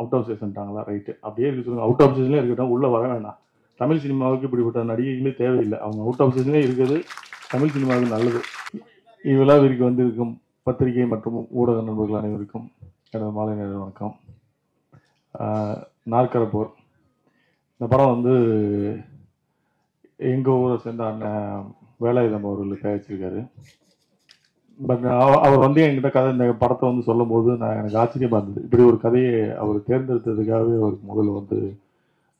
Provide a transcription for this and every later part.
Out of சீசன்ட்டாங்களா right அப்படியே இருக்க சொல்லுங்க அவுட் ஆஃப் சீசன்லேயே இருக்கட்டும் உள்ளே வர வேணாம். தமிழ் சினிமாவுக்கு இப்படிப்பட்ட நடிகைகளே தேவையில்லை. அவங்க அவுட் ஆஃப் சீசன்லேயே இருக்குது தமிழ் சினிமாவுக்கு நல்லது. இவ்விழாவிற்கு வந்திருக்கும் பத்திரிகை மற்றும் ஊடக நண்பர்கள் அனைவருக்கும் எனது மாலை நேர வணக்கம். நாற்கரப்போர். இந்த படம் வந்து எங்கள் ஊரை சேர்ந்த அண்ணன் வேலாயுதம் அவர்கள் தயாரிச்சிருக்காரு பட் uh, அவர் வந்து என்கிட்ட கதை இந்த படத்தை வந்து சொல்லும் போது நான் எனக்கு ஆச்சரியமா இருந்தது. இப்படி ஒரு கதையை அவர் தேர்ந்தெடுத்ததுக்காகவே அவருக்கு முதல்ல வந்து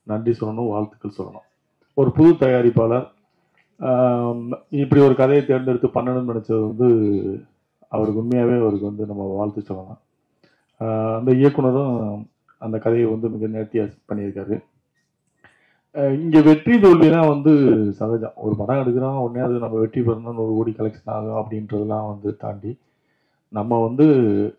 நன்றி சொல்லணும் வாழ்த்துக்கள் சொல்லணும். ஒரு புது தயாரிப்பாளர் இப்படி ஒரு கதையை தேர்ந்தெடுத்து பண்ணணும்னு நினச்சது வந்து அவருக்கு உண்மையாகவே அவருக்கு வந்து நம்ம வாழ்த்து சொல்லலாம். அந்த இயக்குனரும் அந்த கதையை வந்து மிக நேர்த்தியாக பண்ணியிருக்காரு. இங்க வெற்றி தோல்விலாம் வந்து சகஜம். ஒரு படம் எடுக்கிறோம் உடனே அது நம்ம வெற்றி பெறணும்னு ஒரு கோடி கலெக்ஷன் ஆகும் அப்படின்றதெல்லாம் வந்து தாண்டி நம்ம வந்து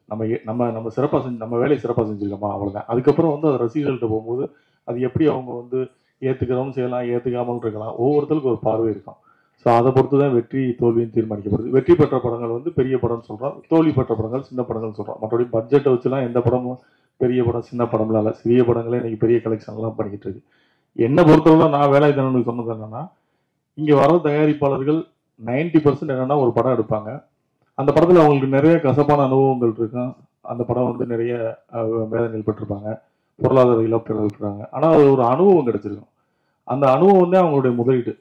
நம்ம எ- நம்ம நம்ம சிறப்பாக செஞ்சு நம்ம வேலையை சிறப்பாக செஞ்சுருக்கோமா? அவ்வளோதான் அதுக்கப்புறம் வந்து அது ரசிகர்கள்ட்ட போகும்போது அது எப்படி அவங்க வந்து ஏற்றுக்கிறோம் செய்யலாம் ஏற்றுக்காமல் இருக்கலாம். ஒவ்வொருத்தருக்கும் ஒரு பார்வை இருக்கும். ஸோ அதை பொறுத்து தான் வெற்றி தோல்வியும் தீர்மானிக்கப்படுது. வெற்றி பெற்ற படங்கள் வந்து பெரிய படம்னு சொல்கிறோம் தோல்வி பெற்ற படங்கள் சின்ன படங்கள் சொல்கிறோம் மற்றபடி பட்ஜெட்டை வச்சுலாம் எந்த படமும் பெரிய படம் சின்ன படம்லாம் இல்லை. சிறிய படங்களே இன்றைக்கி பெரிய கலெக்ஷன்லாம் பண்ணிக்கிட்டு இருக்கு. என்னை பொறுத்தவரை நான் வேலை வேலாயுதனுக்கு சொன்னது என்னன்னா இங்கே வர தயாரிப்பாளர்கள் 90% பர்சன்ட் என்னன்னா ஒரு படம் எடுப்பாங்க. அந்த படத்தில் அவங்களுக்கு நிறைய கசப்பான அனுபவங்கள் இருக்கும். அந்த படம் வந்து நிறைய வேதனையில் வேதனைகள் பெற்றிருப்பாங்க பொருளாதார இழப்புகள் இருக்கிறாங்க. ஆனால் அது ஒரு அனுபவம் கிடைச்சிருக்கும். அந்த அனுபவம் வந்து அவங்களுடைய முதலீடு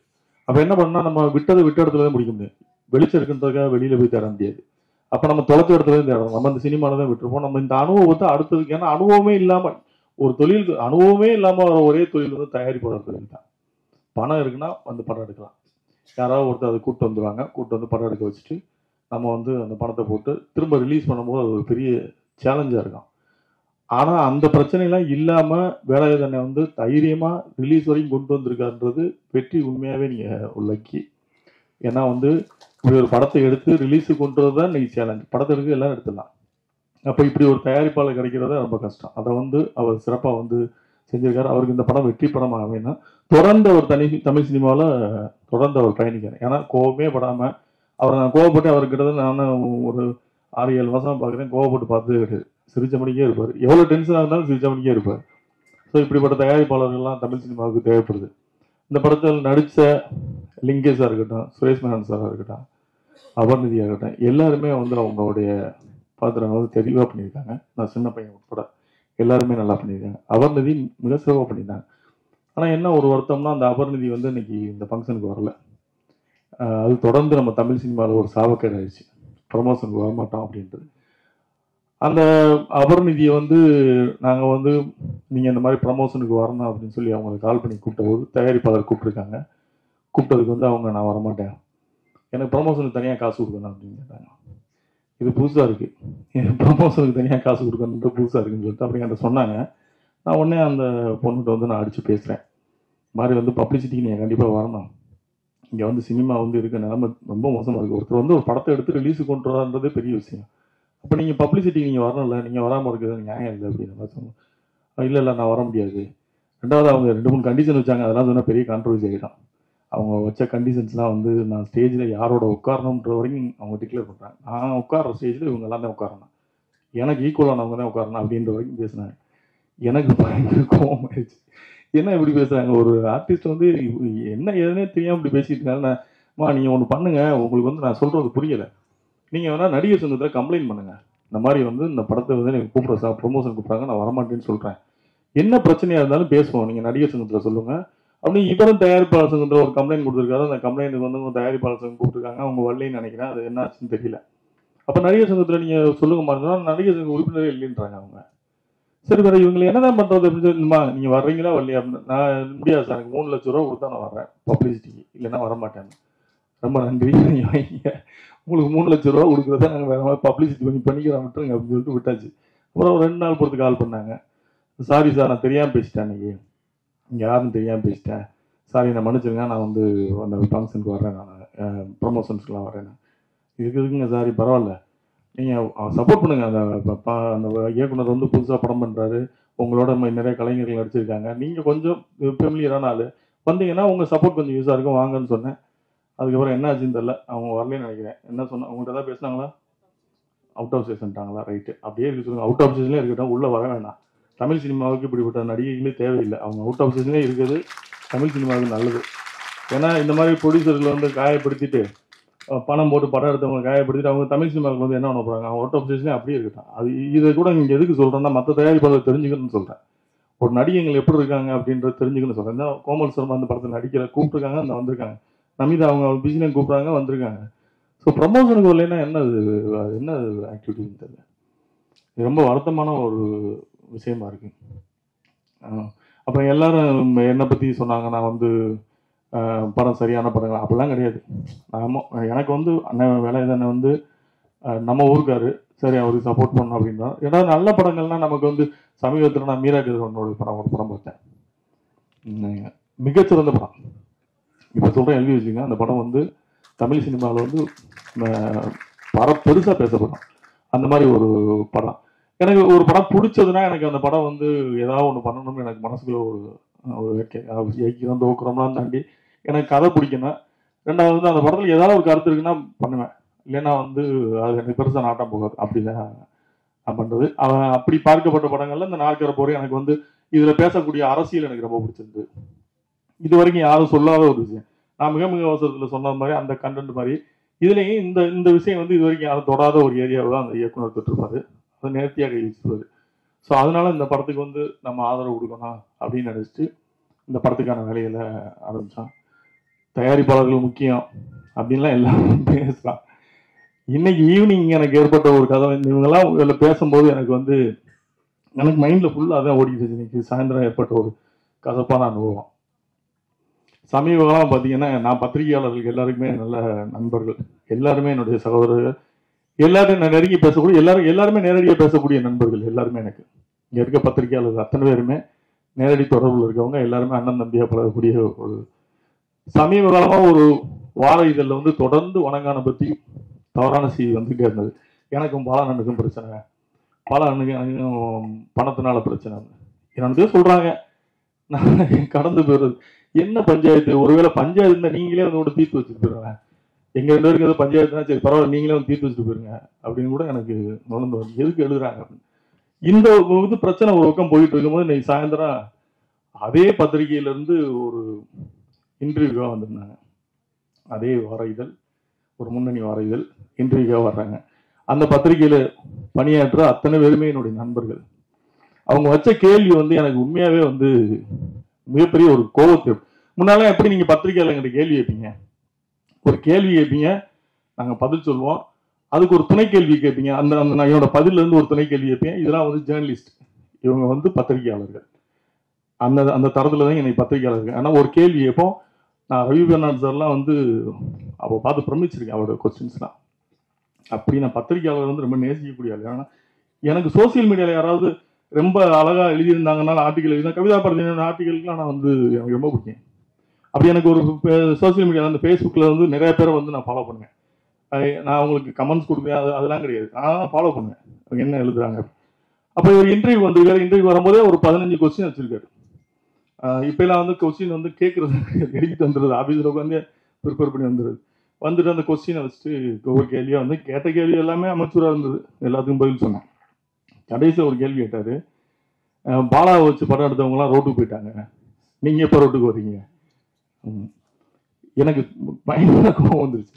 அப்போ என்ன பண்ணா நம்ம விட்டதை விட்ட இடத்துல தான் முடிக்க முடியும். வெளிச்சம் இருக்குன்றதுக்காக வெளியில போய் தேட முடியாது. அப்போ நம்ம தொலைச்ச இடத்துல தான் தேடணும். நம்ம இந்த சினிமாவில் தான் விட்டுருப்போம். நம்ம இந்த அனுபவத்தை அடுத்ததுக்கு ஏன்னா அனுபவமே இல்லாமல் ஒரு தொழில் அனுபவமே இல்லாமல் வர ஒரே தொழில் வந்து தயாரிப்பாளர் தொழில் தான் பணம் இருக்குன்னா வந்து படம் எடுக்கலாம். யாராவது ஒருத்தர் அதை கூப்பிட்டு வந்துடுவாங்க கூப்பிட்டு வந்து படம் எடுக்க வச்சுட்டு நம்ம வந்து அந்த பணத்தை போட்டு திரும்ப ரிலீஸ் பண்ணும்போது அது ஒரு பெரிய சேலஞ்சாக இருக்கும். ஆனால் அந்த பிரச்சனைலாம் இல்லாமல் வேலாயுதனை வந்து தைரியமாக ரிலீஸ் வரைக்கும் கொண்டு வந்திருக்காருன்றது வெற்றி உண்மையாகவே நீங்கள் லக்கி ஏன்னா வந்து இப்படி ஒரு படத்தை எடுத்து ரிலீஸுக்கு கொண்டு வந்து தான் நீங்கள் சேலஞ்ச் படத்தை எடுக்க எல்லாம் எடுத்துடலாம். அப்போ இப்படி ஒரு தயாரிப்பாளர் கிடைக்கிறது ரொம்ப கஷ்டம். அதை வந்து அவர் சிறப்பாக வந்து செஞ்சிருக்காரு. அவருக்கு இந்த படம் வெற்றி படம் ஆகவேன்னா தொடர்ந்து அவர் தனி தமிழ் சினிமாவில் தொடர்ந்து அவர் பயணிக்கிறார் ஏன்னா கோவமே படாமல் அவரை நான் கோவப்பட்டு அவர்கிட்ட நான் ஒரு ஆறு ஏழு மாதம் பார்க்குறேன். கோவப்பட்டு பார்த்து கிடையாது சிரிச்ச மணிக்கே இருப்பார். எவ்வளோ டென்ஷனாக இருந்தாலும் சிரிச்ச மணிக்கே இருப்பார். ஸோ இப்படிப்பட்ட தயாரிப்பாளர்கள்லாம் தமிழ் சினிமாவுக்கு தேவைப்படுது. இந்த படத்தில் நடித்த லிங்கேஷாக இருக்கட்டும் சுரேஷ் மேனன் சாராக இருக்கட்டும் அபர்நிதியாக இருக்கட்டும் எல்லாருமே வந்து அவங்களுடைய பாத்திரம் வந்து தெளிவாக பண்ணியிருக்காங்க. நான் சின்ன பையன் உட்பட எல்லாருமே நல்லா பண்ணியிருக்காங்க. அபர்நிதி மிக சிறப்பாக பண்ணியிருந்தாங்க. ஆனால் என்ன ஒரு வருத்தம்னா அந்த அபர்நிதி வந்து இன்னைக்கு இந்த ஃபங்க்ஷனுக்கு வரல. அது தொடர்ந்து நம்ம தமிழ் சினிமாவில் ஒரு சாபக்கேடு ஆயிடுச்சு. ப்ரமோஷனுக்கு வரமாட்டோம் அப்படின்ட்டு அந்த அபர்நிதியை வந்து நாங்கள் வந்து நீங்கள் இந்த மாதிரி ப்ரமோஷனுக்கு வரணும் அப்படின்னு சொல்லி அவங்களுக்கு கால் பண்ணி கூப்பிட்ட போது தயாரிப்பாளர் கூப்பிட்டுருக்காங்க. கூப்பிட்டதுக்கு வந்து அவங்க நான் வரமாட்டேன். எனக்கு ப்ரமோஷனுக்கு தனியாக காசு கொடுக்கணும் அப்படின்னு கேட்டாங்க. இது புதுசாக இருக்குது ப்ரமோஷனுக்கு தனியாக காசு கொடுக்கணுன்ட்டு புதுசாக இருக்குன்னு சொல்லிட்டு அப்படி என்கிட்ட சொன்னாங்க. நான் உடனே அந்த பொண்ணுகிட்ட வந்து நான் அடித்து பேசுகிறேன் மாதிரி வந்து பப்ளிசிட்டிக்கு நீங்கள் கண்டிப்பாக வரணும். இங்கே வந்து சினிமா வந்து இருக்க நிலைமை ரொம்ப மோசமாக இருக்குது ஒருத்தர் வந்து ஒரு படத்தை எடுத்து ரிலீஸுக்கு கொண்டு வரான்றதே பெரிய விஷயம். அப்போ நீங்கள் பப்ளிசிட்டி நீங்கள் வரணும்ல நீங்கள் வராமல் இருக்கிறது நியாயம் இல்லை அப்படின்னு சொன்னோம் இல்லை இல்லை நான் வர முடியாது. ரெண்டாவது அவங்க ரெண்டு மூணு கண்டிஷன் வச்சாங்க. அதெல்லாம் சொன்னால் பெரிய கான்ட்ரவர்சி ஆகிடும் அவங்க வச்ச கண்டிஷன்ஸ்லாம் வந்து நான் ஸ்டேஜில் யாரோட உட்காரணுன்ற வரைக்கும் அவங்க டிக்ளேர் பண்ணுறாங்க நான் உட்கார்ற ஸ்டேஜில் இவங்க எல்லாம் தான் உட்காரணும். எனக்கு ஈக்குவலானவங்க தான் உட்காரணும் அப்படின்ற வரைக்கும் பேசினாங்க. எனக்கு பயங்கர கோபம் ஆயிடுச்சு. என்ன இப்படி பேசுகிறாங்க ஒரு ஆர்டிஸ்ட் வந்து என்ன ஏதுனே தெரியாம இப்படி பேசிட்டு இருக்காங்கம்மா நீங்கள் அம்மா ஒன்று பண்ணுங்கள் உங்களுக்கு வந்து நான் சொல்கிறது புரியலை. நீங்கள் வேணால் நடிகர் சங்கத்தில் கம்ப்ளைண்ட் பண்ணுங்கள் இந்த மாதிரி வந்து இந்த படத்தை வந்து எனக்கு கூப்பிட்ற சார் ப்ரொமோஷன் கூப்பிட்றாங்க. நான் வரமாட்டேன்னு சொல்கிறேன் என்ன பிரச்சனையாக இருந்தாலும் பேசுவோம். நீங்கள் நடிகர் சங்கத்தில் சொல்லுங்கள் அப்படி இவரும் தயாரிப்பாளர் சங்கத்தில் ஒரு கம்ப்ளைண்ட் கொடுத்துருக்காரு. அந்த கம்ப்ளைண்ட் வந்து உங்கள் தயாரிப்பாளர் சங்கம் கூப்பிட்டுருக்காங்க. அவங்க வரலன்னு நினைக்கிறேன். அது என்ன ஆச்சுன்னு தெரியல. அப்போ நடிகர் சங்கத்தில் நீங்கள் சொல்லுங்க மாதிரினா நடிகர் சங்க உறுப்பினரே இல்லைன்றாங்க அவங்க. சரி வேறு இவங்களை என்னதான் பண்ணுறது அப்படின்னு சொல்லிமா நீங்கள் வர்றீங்களா வரலையா அப்படின்னு. நான் முடியாது சார். எனக்கு மூணு லட்ச ரூபா கொடுத்தா நான் வர்றேன். பப்ளிசிட்டிக்கு இல்லைன்னா வர மாட்டேன் ரொம்ப நன்றி. நீங்க உங்களுக்கு மூணு லட்ச ரூபா கொடுக்குறத நாங்கள் வேறு மாதிரி பப்ளிசிட்டி பண்ணி பண்ணிக்கிறோம் விட்டுருங்க அப்படின்னு சொல்லிட்டு விட்டாச்சு. அப்புறம் ரெண்டு நாள் பொறுத்து கால் பண்ணாங்க. சாரி சார் நான் தெரியாமல் பேசிட்டேன் அன்னைக்கு. இங்கே யாருன்னு தெரியாமல் பேசிட்டேன். சாரி நான் மன்னிச்சிருங்க நான் வந்து அந்த ஃபங்க்ஷனுக்கு வர்றேன் நான் ப்ரொமோஷன்ஸ்க்குலாம் வரேன் இதுக்கு இருக்குங்க சாரி பரவாயில்ல. நீங்கள் சப்போர்ட் பண்ணுங்க அந்த அந்த இயக்குனர் வந்து புதுசாக படம் பண்ணுறாரு உங்களோட நிறைய கலைஞர்கள் நடிச்சிருக்காங்க. நீங்கள் கொஞ்சம் ஃபெமிலியரான ஆள். வந்தீங்கன்னா உங்கள் சப்போர்ட் கொஞ்சம் யூஸாக இருக்கும் வாங்கன்னு சொன்னேன். அதுக்கப்புறம் என்ன ஆச்சுன்னு தெரில அவங்க வரலன்னு நினைக்கிறேன். என்ன சொன்ன அவங்கள்ட்ட ஏதாவது பேசுனாங்களா? அவுட் ஆஃப் ஸ்டேஷன்ட்டாங்களா ரைட்டு அப்படியே இருக்க சொல்லுங்கள் அவுட் ஆஃப் ஸ்டேஷன்லேயே இருக்கட்டும் உள்ளே வர வேணாம். தமிழ் சினிமாவுக்கு இப்படிப்பட்ட நடிகைகளே தேவையில்லை. அவங்க அவுட் ஆஃப் சீசனே இருக்குது தமிழ் சினிமாவுக்கு நல்லது. ஏன்னா இந்த மாதிரி ப்ரொடியூசர்கள் வந்து காயப்படுத்திட்டு பணம் போட்டு படம் எடுத்தவங்க காயப்படுத்திட்டு அவங்க தமிழ் சினிமாவுக்கு வந்து என்ன பண்ணுறாங்க அவங்க அவுட் ஆஃப் சீசனே அப்படியே இருக்கட்டும் அது இதை கூட இங்கே எதுக்கு சொல்கிறேன்னா மற்ற தயாரிப்பாளர் தெரிஞ்சுக்கணும்னு சொல்கிறேன் ஒரு நடிகைகள் எப்படி இருக்காங்க அப்படின்றத தெரிஞ்சுக்கணும்னு சொல்கிறேன் கோமல் சர்மா அந்த படத்தில் நடிக்கிற கூப்பிட்டுருக்காங்க அந்த வந்திருக்காங்க. நமிதா அவங்க பிசினஸ் கூப்பிட்றாங்க வந்திருக்காங்க. ஸோ ப்ரமோஷனுக்கு வரலைன்னா என்ன அது என்ன ஆக்டிவிட்டின்னு தெரியல இது ரொம்ப வருத்தமான ஒரு விஷயமா இருக்கு. அப்புறம் எல்லாரும் என்னை பற்றி சொன்னாங்க நான் வந்து படம் சரியான படங்கள்? அப்படிலாம் கிடையாது. நாம எனக்கு வந்து அண்ணன் வேலை தானே வந்து நம்ம ஊருக்காரு. சரி அவருக்கு சப்போர்ட் பண்ணணும் அப்படின்னா ஏன்னா நல்ல படங்கள்னா நமக்கு வந்து சமீபத்தில் நான் மீரா கதிரவனோட படம் ஒரு படம் பார்த்தேன். மிகச்சிறந்த படம். இப்போ சொல்கிறேன் எழுதி வச்சுங்க அந்த படம் வந்து தமிழ் சினிமாவில் வந்து பர பெருசாக பேசப்படும். அந்த மாதிரி ஒரு படம். எனக்கு ஒரு படம் பிடிச்சதுன்னா எனக்கு அந்த படம் வந்து ஏதாவது ஒன்று பண்ணணும்னு எனக்கு மனசுக்குள்ள ஒரு ஒரு ஜெயிக்கிறோம் தோக்குறோம்லாம் தாண்டி எனக்கு கதை பிடிக்கணும் ரெண்டாவது வந்து அந்த படத்தில் ஏதாவது ஒரு கருத்து இருக்குன்னா பண்ணுவேன். இல்லைன்னா வந்து அது எனக்கு பெருசாக நாட்டம் போகாது. அப்படிதான் நான் பண்ணுறது அவன் அப்படி பார்க்கப்பட்ட படங்களில் இந்த நாட்கிற போரே எனக்கு வந்து இதில் பேசக்கூடிய அரசியல் எனக்கு ரொம்ப பிடிச்சிருந்தது. இது வரைக்கும் யாரும் சொல்லாத ஒரு விஷயம். நான் மிக மிக அவசரத்தில் சொன்ன மாதிரி அந்த கண்டென்ட் மாதிரி இதுலேயும் இந்த இந்த விஷயம் வந்து இது வரைக்கும் யாரும் தொடாத ஒரு ஏரியாவை தான் அந்த இயக்குனர் தொட்டிருப்பாரு. அதை நேர்த்தியாக கைவிச்சிருவாரு ஸோ அதனால இந்த படத்துக்கு வந்து நம்ம ஆதரவு கொடுக்கணும் அப்படின்னு நினச்சிட்டு இந்த படத்துக்கான வேலையில் ஆரம்பித்தான் தயாரிப்பாளர்கள் முக்கியம் அப்படின்லாம் எல்லாரும் பேசலாம் இன்னைக்கு ஈவினிங் எனக்கு ஏற்பட்ட ஒரு கதை இவங்கெல்லாம் இதில் பேசும்போது எனக்கு வந்து எனக்கு மைண்டில் ஃபுல்லாக தான் ஓடிக்கிட்டு இன்னைக்கு சாயந்தரம் ஏற்பட்ட ஒரு கசப்பான அனுபவம். சமீபகாலம் பார்த்தீங்கன்னா நான் பத்திரிகையாளர்களுக்கு எல்லாருக்குமே நல்ல நண்பர்கள் எல்லாருமே என்னுடைய சகோதரர்கள் எல்லாரும் நான் நெருங்கி பேசக்கூடிய எல்லாரும் எல்லாருமே நேரடியாக பேசக்கூடிய நண்பர்கள் எல்லாருமே எனக்கு. இங்கே இருக்க பத்திரிகையாளர் அத்தனை பேருமே நேரடி தொடர்பில் இருக்கவங்க எல்லாருமே அண்ணன் தம்பியாக பழகக்கூடிய ஒரு சமீப காலமாக ஒரு வார இதழில் வந்து தொடர்ந்து வணங்கான பற்றி தவறான செய்தி வந்துகிட்டே இருந்தது எனக்கும் பாலானனுக்கும் பிரச்சனை. பாலானனுக்கு எனக்கும் பணத்தினால பிரச்சனை. என்னன்னு சொல்கிறாங்க நான் கடந்து போயிடுறது. என்ன பஞ்சாயத்து? ஒருவேளை பஞ்சாயத்து இருந்தால் நீங்களே வந்து கூட தீர்த்து வச்சுட்டு போயிடுறேன் எங்க ரெண்டு பேருக்கு ஏதோ பஞ்சாயத்துனா சரி பரவாயில்ல நீங்களே வந்து தீர்த்து வச்சுட்டு போயிருங்க அப்படின்னு கூட எனக்கு நுழைந்து வருது எதுக்கு எழுதுறாங்க அப்படின்னு. இந்த இது பிரச்சனை ஒரு பக்கம் போயிட்டு இருக்கும்போது இன்னைக்கு சாயந்தரம் அதே பத்திரிகையிலேருந்து ஒரு இன்டர்வியூவாக வந்திருந்தாங்க. அதே வார இதழ் ஒரு முன்னணி வார இதழ் இன்டர்வியூவாக வர்றாங்க. அந்த பத்திரிகையில் பணியாற்ற அத்தனை பேருமே என்னுடைய நண்பர்கள். அவங்க வச்ச கேள்வி வந்து எனக்கு உண்மையாகவே வந்து மிகப்பெரிய ஒரு கோபத்தை முன்னாலாம் எப்படி நீங்கள் பத்திரிகையில் எங்கிட்ட கேள்வி வைப்பீங்க ஒரு கேள்வி கேட்பீங்க நாங்கள் பதில் சொல்லுவோம் அதுக்கு ஒரு துணை கேள்வி கேட்பீங்க. அந்த அந்த நான் என்னோட பதில்ல ஒரு துணை கேள்வி கேட்பேன். இதெல்லாம் வந்து ஜேர்னலிஸ்ட் இவங்க வந்து பத்திரிகையாளர்கள். அந்த அந்த தரத்தில் தான் என்னை பத்திரிகையாளர்கள். ஆனால் ஒரு கேள்வி கேட்போம். நான் ரவி பெர்னாட் சார்லாம் வந்து அப்போ பார்த்து பிரமிச்சிருக்கேன் அவரோட கொஸ்டின்ஸ்லாம் அப்படி நான் பத்திரிகையாளர் வந்து ரொம்ப நேசிக்கக்கூடிய ஆள். ஏன்னா எனக்கு சோசியல் மீடியாவில் யாராவது ரொம்ப அழகாக எழுதியிருந்தாங்கன்னா ஆர்டிகல் எழுதினா கவிதா பரதின ஆர்டிகலுக்குலாம் நான் வந்து எனக்கு ரொம்ப பிடிக்கும். அப்படி எனக்கு ஒரு சோசியல் மீடியாவில் அந்த ஃபேஸ்புக்கில் வந்து நிறைய பேரை வந்து நான் ஃபாலோ பண்ணுவேன். நான் அவங்களுக்கு கமெண்ட்ஸ் கொடுப்பேன். அது அதெல்லாம் கிடையாது. நான் ஃபாலோ பண்ணுவேன். அவங்க என்ன எழுதுறாங்க? அப்போ ஒரு இன்டர்வியூ வந்திருக்காரு இன்டர்வியூ வரும்போதே ஒரு பதினஞ்சு கொஸ்டின் வச்சிருக்காரு. இப்போலாம் வந்து கொஸ்டின் வந்து கேட்குறது எழுதிட்டு வந்துடுது ஆஃபீஸில் உட்காந்து ப்ரிப்பேர் பண்ணி வந்துடுது வந்துட்டு அந்த கொஸ்டினை வச்சுட்டு ஒவ்வொரு கேள்வியாக வந்து கேட்ட கேள்வி எல்லாமே அமைச்சராக இருந்தது. எல்லாத்துக்கும் பதில் சொன்னேன். கடைசியில் ஒரு கேள்வி கேட்டார். பாலாவை வச்சு படம் எடுத்தவங்களாம் ரோட்டுக்கு போயிட்டாங்க. நீங்கள் எப்போ ரோட்டுக்கு வரீங்க எனக்கு பயங்கர கோபம் வந்துருச்சு.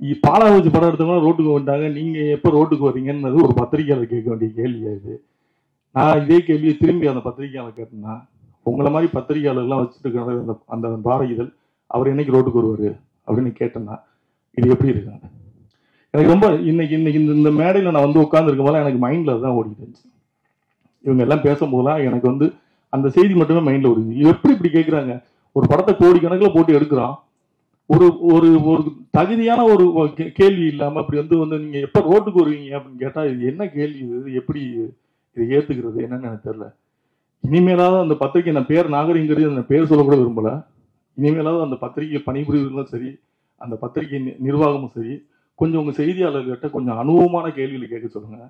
இ- படம் எடுத்தவங்க ரோட்டுக்கு வந்துட்டாங்க. நீங்கள் எப்போ ரோட்டுக்கு வரீங்கன்னு ஒரு பத்திரிகையாளர் கேட்க வேண்டிய கேள்வியா இது? நான் இதே கேள்வியை திரும்பி அந்த பத்திரிகையாளர் கேட்டேன்னா உங்களை மாதிரி பத்திரிகையாளர்லாம் வச்சுட்டு இருக்கிற அந்த அந்த பார அவர் என்னைக்கு ரோட்டுக்கு வருவார்? அப்படின்னு கேட்டேன்னா இது எப்படி இருக்காங்க எனக்கு ரொம்ப இன்னைக்கு இன்னைக்கு இந்த இந்த மேடையில் நான் வந்து உட்காந்துருக்கும் போது எனக்கு மைண்டில் தான் ஓடிட்டு இருந்துச்சு. இவங்க எல்லாம் பேசும்போதெல்லாம் எனக்கு வந்து அந்த செய்தி மட்டுமே மைண்டில் ஓடுது இது எப்படி இப்படி கேட்குறாங்க ஒரு படத்தை கோடிக்கணக்கில் போட்டு எடுக்கிறான். ஒரு ஒரு ஒரு தகுதியான ஒரு கேள்வி இல்லாமல் அப்படி வந்து வந்து நீங்கள் எப்போ ரோட்டுக்கு வருவீங்க அப்படின்னு கேட்டால் இது என்ன கேள்வி இது? இது எப்படி இதை ஏற்றுக்கிறது என்னன்னு எனக்கு தெரில இனிமேலாவது அந்த பத்திரிக்கை நான் பேர் நாகரிகங்கிறது அந்த பேர் சொல்லக்கூட விரும்பலை. இனிமேலாவது அந்த பத்திரிகை பணிபுரிவர்களும் சரி அந்த பத்திரிகை நி- நிர்வாகமும் சரி கொஞ்சம் உங்கள் செய்தியாளர்கிட்ட கொஞ்சம் அனுபவமான கேள்விகளை கேட்க சொல்லுங்கள்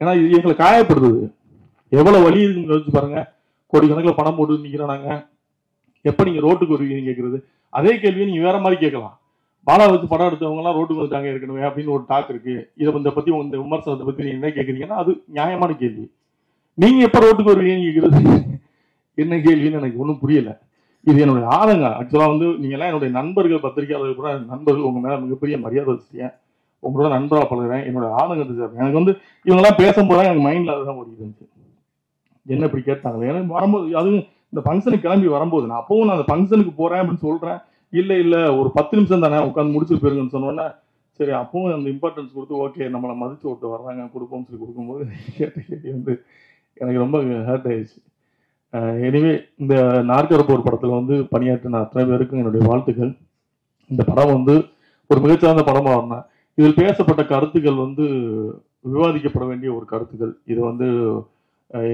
ஏன்னா இது எங்களை காயப்படுத்துது. எவ்வளோ வழி இருக்குன்னு யோசிச்சு பாருங்கள் கோடிக்கணக்கில் பணம் போட்டு நிக்கிறோம் நாங்கள் எப்போ நீங்கள் ரோட்டுக்கு வருவீங்கன்னு கேட்குறது அதே கேள்வியை நீங்கள் வேற மாதிரி கேட்கலாம். பாலா வச்சு படம் எடுத்தவங்கலாம் ரோட்டுக்கு வந்துட்டாங்க ஏற்கனவே அப்படின்னு ஒரு டாக் இருக்கு. இதை இந்த பத்தி உங்க இந்த விமர்சனத்தை பத்தி நீங்க என்ன கேட்குறீங்கன்னா அது நியாயமான கேள்வி. நீங்க எப்போ ரோட்டுக்கு வருவீங்கன்னு கேட்கறது என்ன கேள்வின்னு எனக்கு ஒன்றும் புரியல. இது என்னுடைய ஆதங்கம். ஆக்சுவலாக வந்து நீங்கள்லாம் என்னுடைய நண்பர்கள் பத்திரிகையாளர்கள் கூட நண்பர்கள் உங்கள் மேலே மிகப்பெரிய மரியாதை வச்சிருக்கேன் உங்களோட நண்பராக பழகுறேன். என்னோட ஆதங்கத்தை சார் எனக்கு வந்து இவங்கெல்லாம் பேசும்போது எனக்கு மைண்டில் அதுதான் ஓடிட்டு இருந்துச்சு. என்ன இப்படி கேட்டாங்க? எனக்கு வரும்போது அதுவும் இந்த ஃபங்க்ஷனுக்கு கிளம்பி வரும்போது நான் அப்பவும் நான் அந்த ஃபங்க்ஷனுக்கு போறேன் அப்படின்னு சொல்றேன். இல்ல இல்ல ஒரு பத்து நிமிஷம் தானே உட்காந்து முடிச்சு போயிருங்கன்னு சொன்னோன்னே சரி அப்பவும் அந்த இம்பார்ட்டன்ஸ் கொடுத்து ஓகே நம்மளை மதிச்சு விட்டு வர்றாங்க கொடுப்போம்னு சொல்லி கொடுக்கும்போது கேட்ட கேள்வி வந்து எனக்கு ரொம்ப ஹர்ட் ஆயிடுச்சு. எனிவே இந்த நாற்கரப்போர் படத்தில் வந்து பணியாற்றின அத்தனை பேருக்கும் என்னுடைய வாழ்த்துக்கள். இந்த படம் வந்து ஒரு மிகச்சிறந்த படமாக இருந்தேன் இதில் பேசப்பட்ட கருத்துக்கள் வந்து விவாதிக்கப்பட வேண்டிய ஒரு கருத்துக்கள். இது வந்து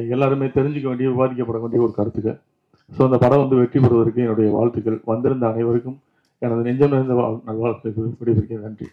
எல்லாருமே தெரிஞ்சுக்க வேண்டிய விவாதிக்கப்பட வேண்டிய ஒரு கருத்துக்கள். ஸோ அந்த படம் வந்து வெற்றி பெறுவதற்கு என்னுடைய வாழ்த்துக்கள். வந்திருந்த அனைவருக்கும் எனது நெஞ்சம் நிறைந்த வாழ் நல்வாழ்த்துக்கள். விடைபெறுகிறேன். நன்றி.